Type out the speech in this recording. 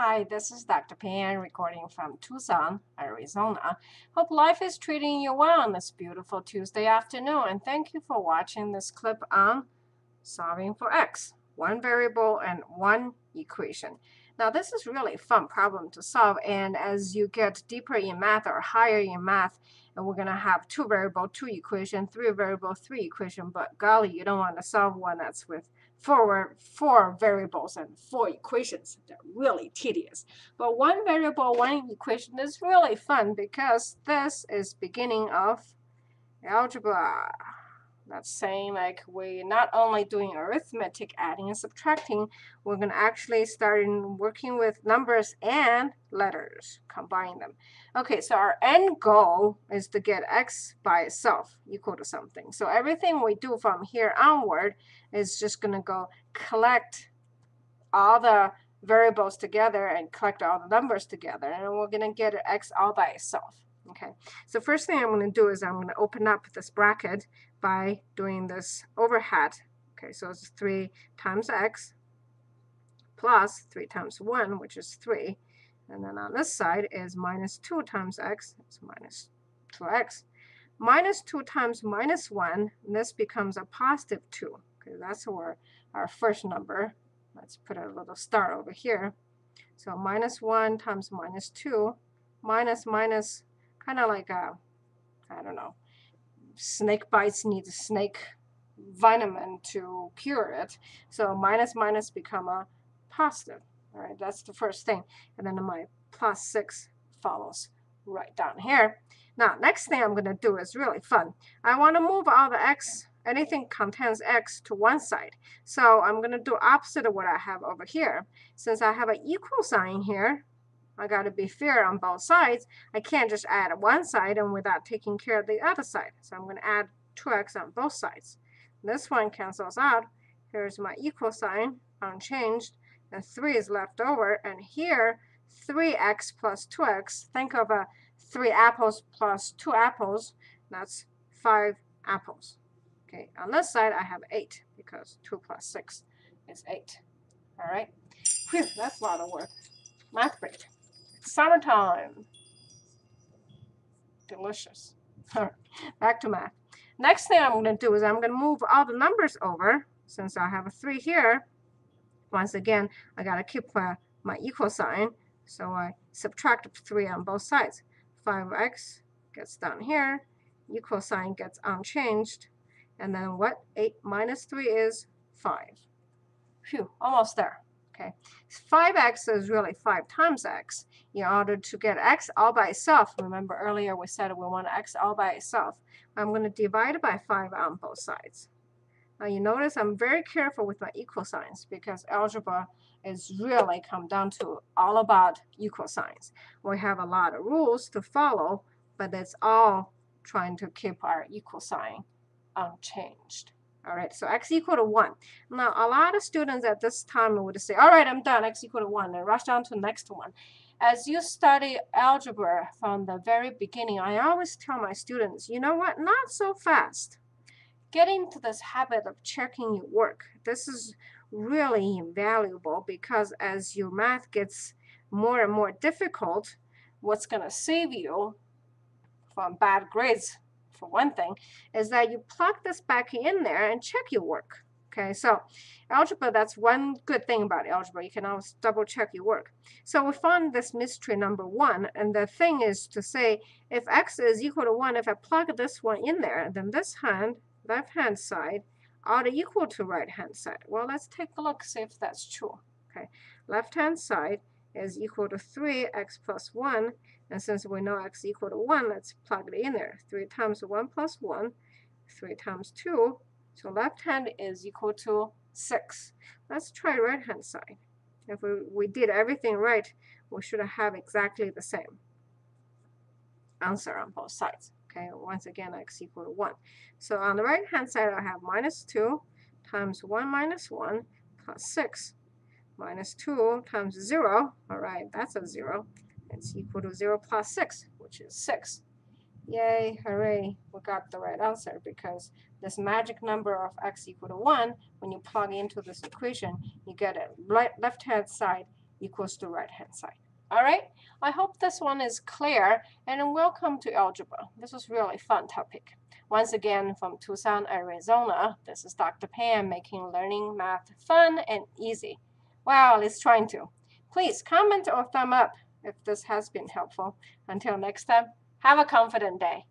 Hi, this is Dr. Pan recording from Tucson, Arizona. Hope life is treating you well on this beautiful Tuesday afternoon, and thank you for watching this clip on solving for x, one variable and one equation. Now, this is really a fun problem to solve, and as you get deeper in math or higher in math, and we're going to have two variable, two equation, three variable, three equation, but golly, you don't want to solve one that's with four, four variables and four equations. They're really tedious. But one variable, one equation is really fun because this is beginning of algebra. That's saying like we're not only doing arithmetic, adding and subtracting, we're going to actually start working with numbers and letters, combine them. Okay, so our end goal is to get x by itself equal to something. So everything we do from here onward is just going to go collect all the variables together and collect all the numbers together. And we're going to get x all by itself. Okay, so first thing I'm going to do is I'm going to open up this bracket by doing this overhead. Okay, so it's 3 times x plus 3 times 1, which is 3. And then on this side is minus 2 times x, it's minus 2x. Minus 2 times minus 1, this becomes a positive 2. Okay, that's our, our first number. Let's put a little star over here. So minus 1 times minus 2, minus minus, kind of like a, I don't know, snake bites need a snake vitamin to cure it. So minus minus become a positive. All right, that's the first thing. And then my plus 6 follows right down here. Now, next thing I'm going to do is really fun. I want to move all the x, anything contains x, to one side. So I'm going to do opposite of what I have over here. Since I have an equal sign here, I got to be fair on both sides. I can't just add one side and without taking care of the other side. So I'm going to add 2x on both sides. This one cancels out. Here's my equal sign, unchanged, and 3 is left over. And here, 3x plus 2x, think of a 3 apples plus 2 apples. That's 5 apples. Okay, on this side, I have 8 because 2 plus 6 is 8. All right, Whew, that's a lot of work. Math break. Summertime. Delicious. All right, Back to math. Next thing I'm going to do is I'm going to move all the numbers over. Since I have a 3 here, once again, I got to keep uh, my equal sign. So I subtract 3 on both sides. 5x gets down here. Equal sign gets unchanged. And then what? 8 minus 3 is 5. Phew, almost there. Okay, 5x is really 5 times x. In order to get x all by itself, remember earlier we said we want x all by itself. I'm going to divide it by 5 on both sides. Now you notice I'm very careful with my equal signs because algebra is really come down to all about equal signs. We have a lot of rules to follow, but it's all trying to keep our equal sign unchanged. All right, so x equal to 1. Now, a lot of students at this time would say, all right, I'm done, x equal to 1, and rush down to the next one. As you study algebra from the very beginning, I always tell my students, you know what, not so fast. Get into this habit of checking your work. This is really invaluable because as your math gets more and more difficult, what's going to save you from bad grades for one thing, is that you plug this back in there and check your work. Okay, so algebra, that's one good thing about algebra. You can always double check your work. So we found this mystery number one, and the thing is to say if x is equal to 1, if I plug this one in there, then this hand, left-hand side, ought to equal to right-hand side. Well, let's take a look, see if that's true. Okay, left-hand side is equal to 3x plus 1, and since we know x equal to 1, let's plug it in there. 3 times 1 plus 1, 3 times 2. So left hand is equal to 6. Let's try right hand side. If we, we did everything right, we should have exactly the same answer on both sides. Okay, once again, x equal to 1. So on the right hand side, I have minus 2 times 1 minus 1 plus 6 minus 2 times 0. All right, that's a 0. It's equal to 0 plus 6, which is 6. Yay, hooray, we got the right answer because this magic number of x equal to 1, when you plug into this equation, you get it right left-hand side equals to right hand side. All right, I hope this one is clear and welcome to algebra. This was really fun topic. Once again from Tucson, Arizona, this is Dr. Pan making learning math fun and easy. Well, it's trying to. Please comment or thumb up if this has been helpful. Until next time, have a confident day.